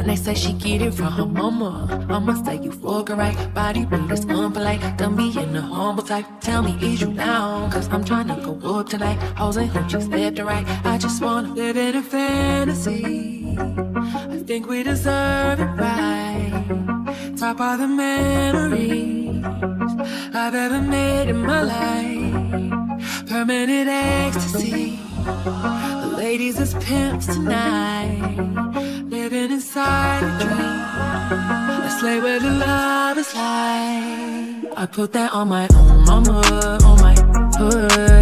When they say she get it from her mama, I'ma say you fucking right. Body rude is unpolite. Done in the humble type. Tell me, is you down? Cause I'm trying to go up tonight. Hoes and hoochies left and right. I just wanna live in a fantasy. I think we deserve it right. Top of the memories I've ever made in my life. Permanent ecstasy. The ladies is pimps tonight, a dream. Let's lay where the love is like. I put that on my own mama, on my hood.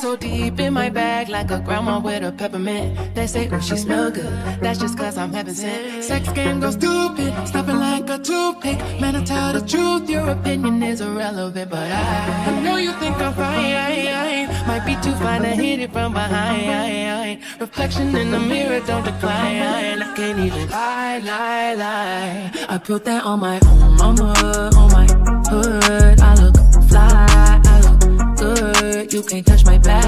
So deep in my bag like a grandma with a peppermint. They say, oh, she smell good. That's just cause I'm heaven sent. Sex game go stupid, stopping like a toothpick. Man, I tell the truth, your opinion is irrelevant. But I, I know you think I'm fine. Might be too fine to hit it from behind. Reflection in the mirror don't decline. I can't even lie, lie, lie. I put that on my own mama, on my hood. Can't touch my back,